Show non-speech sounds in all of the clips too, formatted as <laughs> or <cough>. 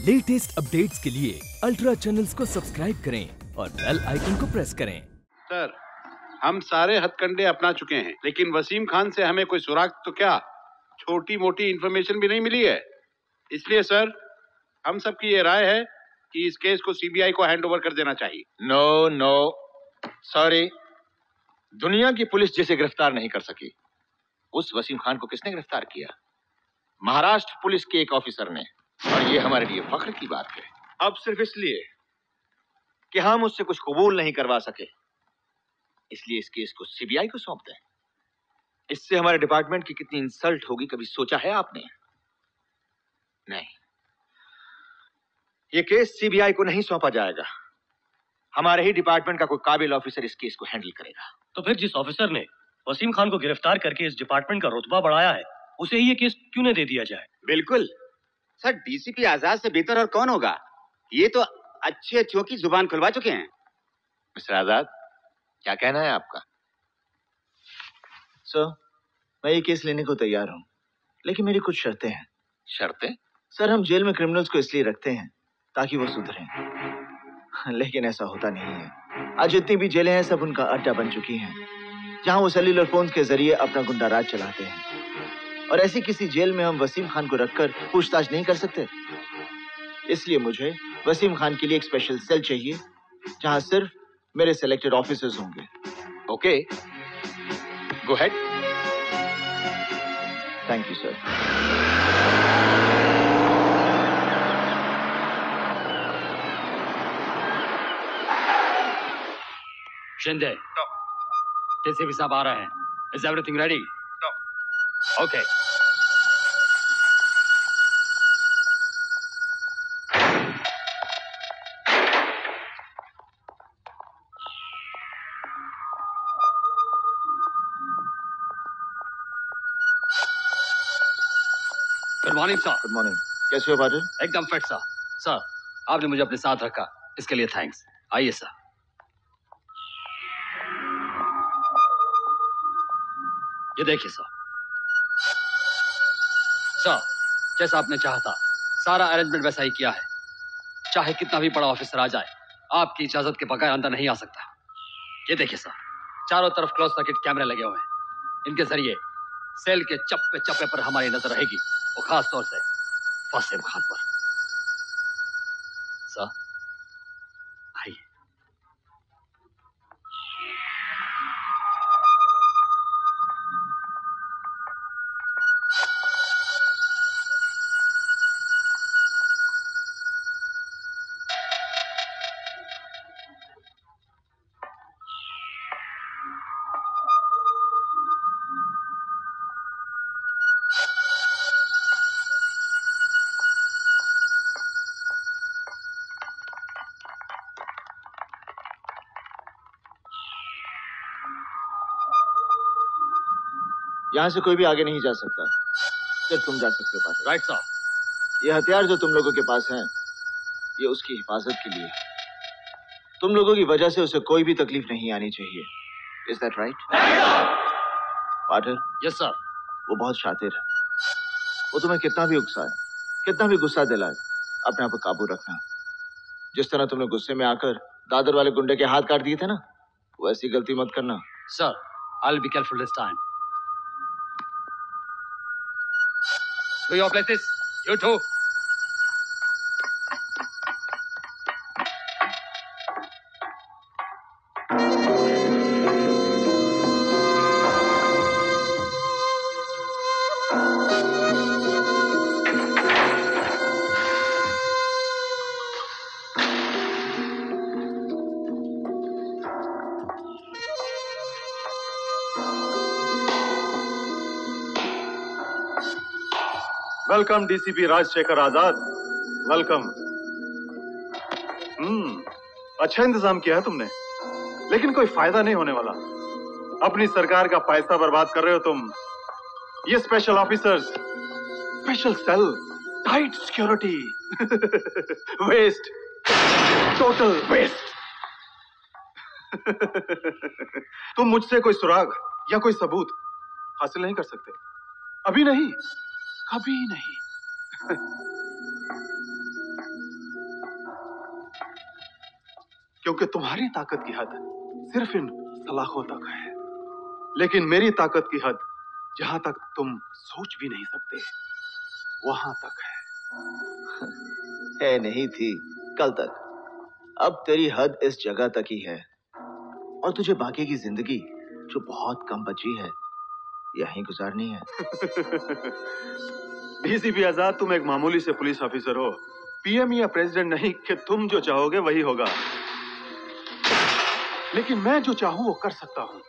Latest updates के लिए ultra channels को सब्सक्राइब करें और बेल आइकन को प्रेस करें। सर हम सारे हथकंडे अपना चुके हैं लेकिन वसीम खान से हमें कोई सुराग तो क्या? छोटी मोटी इंफॉर्मेशन भी नहीं मिली है। इसलिए सर हम सबकी ये राय है कि इस केस को सीबीआई को हैंड ओवर कर देना चाहिए। नो नो सॉरी दुनिया की पुलिस जिसे गिरफ़्तार नहीं कर सकी उस वसीम खान को किसने गिरफ़्तार किया? महाराष्ट्र पुलिस के एक ऑफिसर ने। और ये हमारे लिए फख्र की बात है। अब सिर्फ़ इसलिए कि हम उससे कुछ कबूल नहीं करवा सके। इसलिए इस केस को सीबीआई को सौंप दें। इससे हमारे डिपार्टमेंट की कितनी इंसल्ट होगी कभी सोचा है आपने? नहीं। ये केस सीबीआई को नहीं सौंपा जाएगा। हमारे ही डिपार्टमेंट का कोई काबिल ऑफिसर इस केस को हैंडल करेगा। तो फिर जिस ऑफिसर ने वसीम खान को गिरफ़्तार करके इस डिपार्टमेंट का रुतबा बढ़ाया है उसे ही ये केस क्यों नहीं दे दिया जाए? बिल्कुल। सर डीसीपी आज़ाद से बेहतर और कौन होगा? ये तो अच्छे अच्छों की ज़ुबान खुलवा चुके हैं। मिस्टर आज़ाद क्या कहना है आपका? सर मैं ये केस लेने को तैयार हूँ लेकिन मेरी कुछ शर्तें हैं। शर्तें? सर हम जेल में क्रिमिनल्स को इसलिए रखते हैं ताकि वो सुधरें। लेकिन ऐसा होता नहीं है। आज जितनी भी जेलें हैं सब उनका अड्डा बन चुकी हैं जहाँ वो सेल्यूलर फ़ोन के ज़रिए अपना गुंडा राज चलाते हैं। और ऐसी किसी जेल में हम वसीम खान को रखकर पूछताछ नहीं कर सकते? इसलिए मुझे वसीम खान के लिए एक स्पेशल सेल चाहिए, जहाँ सिर्फ़ मेरे सिलेक्टेड ऑफिसर्स होंगे। Okay go ahead thank you sir Shinde TCP साहब आ रहे हैं। Is everything ready okay good morning sir good morning कैसे हो पाटिल एकदम फिट सर सर आपने मुझे अपने साथ रखा। इसके लिए थैंक्स आइए सर ये देखिए सर सर जैसा आपने चाहा था, सारा अरेंजमेंट वैसा ही किया है। चाहे कितना भी बड़ा ऑफिसर आ जाए, आपकी इजाज़त के बगैर अंदर नहीं आ सकता। ये देखिए सर चारों तरफ़ क्लोज सर्किट कैमरे लगे हुए हैं। इनके ज़रिए सेल के चप्पे चप्पे पर हमारी नज़र रहेगी, और खास तौर से फसे खान पर। सर यहाँ से कोई भी आगे नहीं जा सकता। सिर्फ़ तुम जा सकते हो पाटिल राइट सर ये हथियार जो तुम लोगों के पास हैं ये उसकी हिफाजत के लिए। तुम लोगों की वजह से उसे कोई भी तकलीफ़ नहीं आनी चाहिए। Is that right Patil yes sir वो बहुत शातिर है। वो तुम्हें कितना भी उकसाए कितना भी गुस्सा दिलाए अपने आप पर काबू रखना। जिस तरह तुमने गुस्से में आकर दादर वाले गुंडे के हाथ काट दिए थे ना वैसी गलती मत करना। Sir I will be careful this time to your places you to welcome DCP Rajshekhar Azad. Welcome hmm अच्छा इंतज़ाम किया है तुमने, लेकिन कोई फ़ायदा नहीं होने वाला। अपनी सरकार का पैसा बर्बाद कर रहे हो तुम। ये special officers special cell tight security waste total waste तुम मुझसे कोई सुराग या कोई सबूत हासिल नहीं कर सकते। अभी नहीं। कभी नहीं। क्योंकि तुम्हारी ताकत की हद सिर्फ़ इन सलाखों तक है। लेकिन मेरी ताकत की हद जहाँ तक तुम सोच भी नहीं सकते, वहाँ तक है। <laughs> है नहीं थी कल तक। अब तेरी हद इस जगह तक ही है। और तुझे बाकी की ज़िंदगी, जो बहुत कम बची है यहीं गुजारनी है। <laughs> डीसीपी आज़ाद तुम एक मामूली से पुलिस ऑफिसर हो। पीएम या प्रेसिडेंट नहीं कि तुम जो चाहोगे वही होगा। लेकिन मैं जो चाहूँ वो कर सकता हूँ।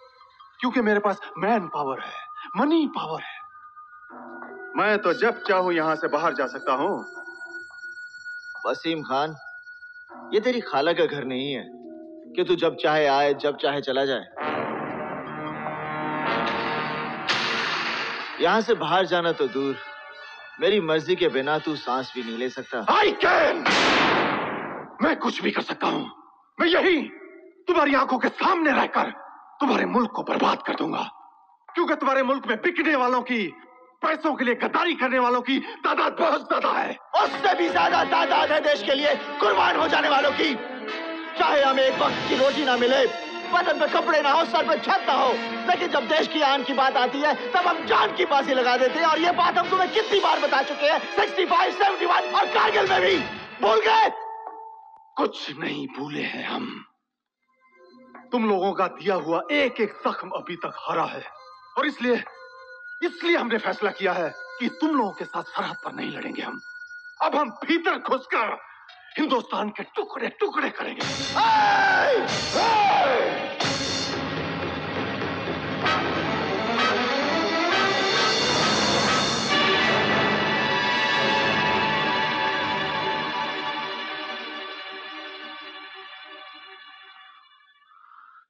क्योंकि मेरे पास मैन पावर है मनी पावर है। मैं तो जब चाहूँ यहाँ से बाहर जा सकता हूँ। वसीम खान ये तेरी खाला का घर नहीं है कि तू जब चाहे आए जब चाहे चला जाए। यहाँ से बाहर जाना तो दूर। मेरी मर्ज़ी के बिना तू सांस भी नहीं ले सकता। आई कैन मैं कुछ भी कर सकता हूँ। मैं यही तुम्हारी आँखों के सामने रहकर तुम्हारे मुल्क को बर्बाद कर दूँगा। क्योंकि तुम्हारे मुल्क में बिकने वालों की पैसों के लिए गद्दारी करने वालों की तादाद बहुत ज़्यादा है। उससे भी ज़्यादा तादाद है देश के लिए कुर्बान हो जाने वालों की। चाहे हमें एक वक्त की रोटी ना मिले बदन पे कपड़े ना हो सर पे छत ना हो। लेकिन जब देश की आन की बात आती है तब हम जान की फांसी लगा देते हैं। और ये बात हम तुम्हें कितनी बार बता चुके हैं? 65, 71 और कारगिल में भी। भूल गए? कुछ नहीं भूले हैं हम। तुम लोगों का दिया हुआ एक एक जख्म अभी तक हरा है। और इसलिए इसलिए हमने फैसला किया है कि तुम लोगों के साथ सरहद पर नहीं लड़ेंगे हम। अब हम भीतर घुसकर हिंदुस्तान के टुकड़े टुकड़े करेंगे आए! आए!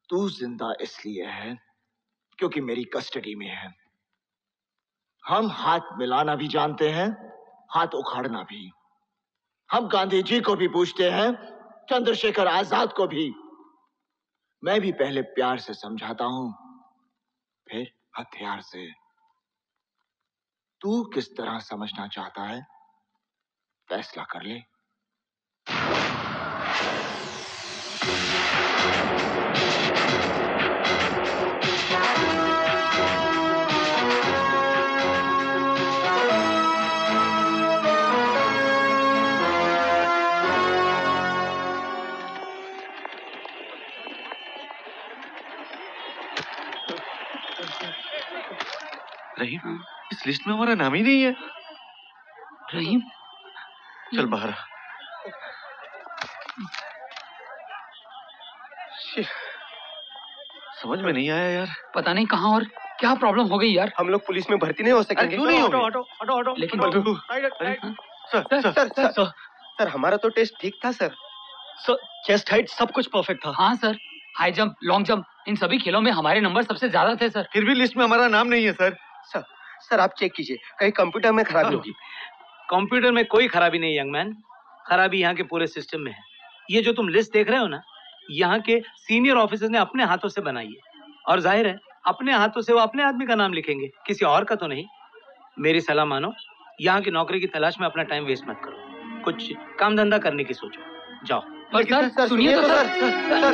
तू ज़िंदा इसलिए है क्योंकि मेरी कस्टडी में है हम हाथ मिलाना भी जानते हैं, हाथ उखाड़ना भी हम गांधी जी को भी पूछते हैं, चंद्रशेखर आज़ाद को भी। मैं भी पहले प्यार से समझाता हूँ, फिर हथियार से। तू किस तरह समझना चाहता है? फैसला कर ले। लिस्ट में हमारा नाम ही नहीं है। रहीम चल बाहर समझ में नहीं आया यार। पता नहीं कहाँ और क्या प्रॉब्लम हो गई यार। हम लोग पुलिस में भर्ती नहीं हो सकेंगे। क्यों नहीं हटो, हटो, हटो, हटो। लेकिन सर सर सर हमारा तो टेस्ट ठीक था सर। सर चेस्ट हाइट सब कुछ परफेक्ट था। हाँ sir. High jump long jump इन सभी खेलों में हमारे नंबर सबसे ज़्यादा थे सर। फिर भी लिस्ट में हमारा नाम नहीं है सर। सर सर आप चेक कीजिए। कहीं कंप्यूटर में खराबी होगी। कंप्यूटर में कोई खराबी नहीं यंग मैन खराबी यहाँ के पूरे सिस्टम में है। ये जो तुम लिस्ट देख रहे हो ना यहाँ के सीनियर ऑफिसर ने अपने हाथों से बनाई है। और ज़ाहिर है अपने हाथों से वो अपने आदमी का नाम लिखेंगे। किसी और का तो नहीं। मेरी सलाह मानो यहाँ की नौकरी की तलाश में अपना टाइम वेस्ट मत करो। कुछ काम धंधा करने की सोचो। जाओ। पर लेकिन सर सुनिए तो sir. Sir, sir.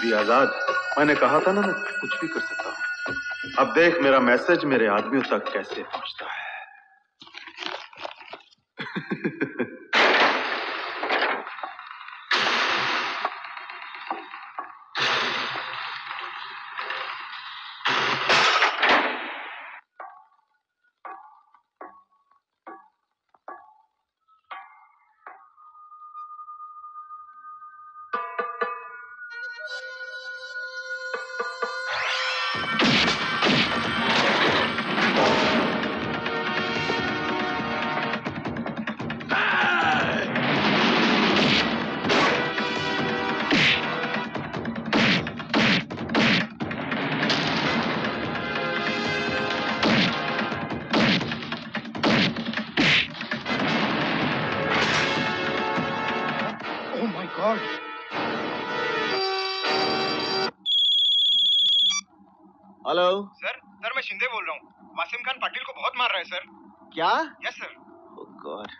DCP Azad. मैंने कहा था ना, मैं कुछ भी कर सकता हूँ। अब देख मेरा मैसेज मेरे आदमियों तक कैसे पहुँचता है। <laughs> हेलो। सर सर मैं शिंदे बोल रहा हूँ। वासिम खान पाटिल को बहुत मार रहा है सर। क्या? Yes sir God.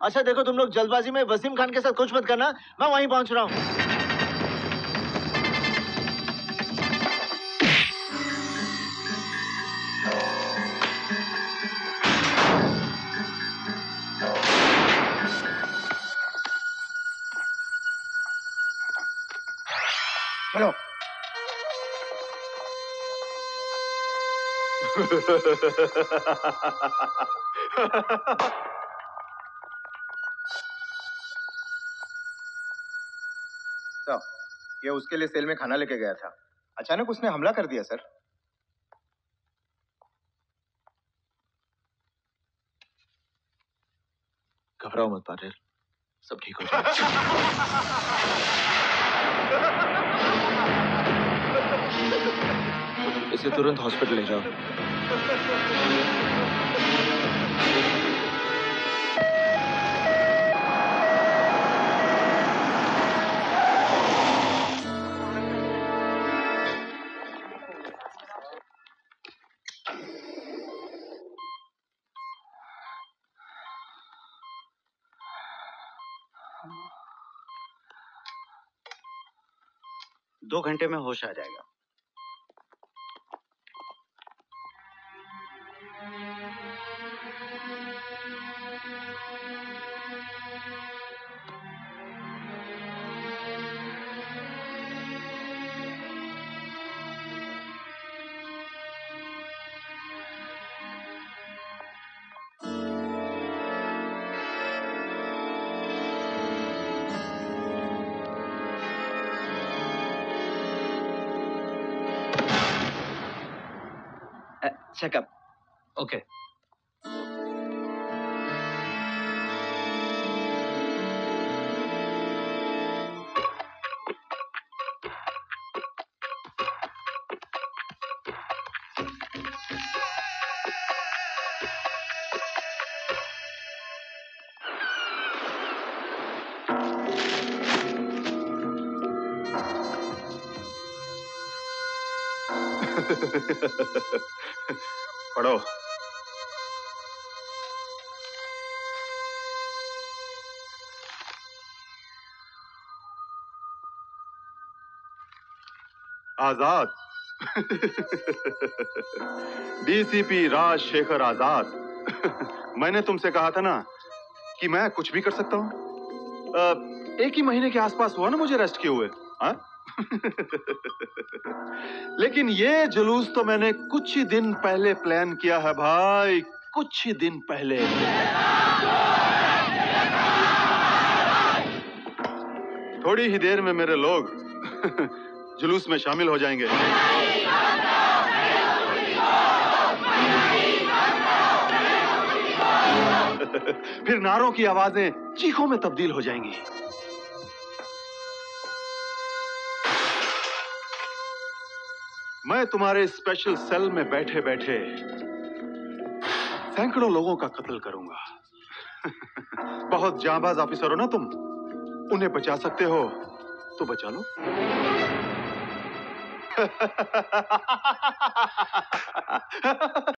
अच्छा देखो तुम लोग जल्दबाजी में वसीम खान के साथ कुछ मत करना मैं वहीं पहुँच रहा हूँ। तो ये उसके लिए सेल में खाना लेके गया था। अचानक उसने हमला कर दिया सर। घबराओ मत पाटिल। सब ठीक हो जाएगा। <laughs> इसे तुरंत हॉस्पिटल ले जाओ। दो घंटे में होश आ जाएगा। चेकअप ओके <laughs> पढ़ो। आज़ाद। <laughs> डीसीपी राजशेखर आज़ाद। <laughs> मैंने तुमसे कहा था ना कि मैं कुछ भी कर सकता हूँ। एक ही महीने के आसपास हुआ ना मुझे अरेस्ट किए हुए? हाँ? लेकिन ये जुलूस तो मैंने कुछ ही दिन पहले प्लान किया है भाई, कुछ ही दिन पहले। थोड़ी ही देर में मेरे लोग <laughs> जुलूस में शामिल हो जाएँगे। <laughs> फिर नारों की आवाज़ें चीखों में तब्दील हो जाएँगी। मैं तुम्हारे स्पेशल सेल में बैठे बैठे सैकड़ों लोगों का कत्ल करूँगा। <laughs> बहुत जाबाज ऑफिसर हो ना तुम? उन्हें बचा सकते हो तो बचा लो। <laughs>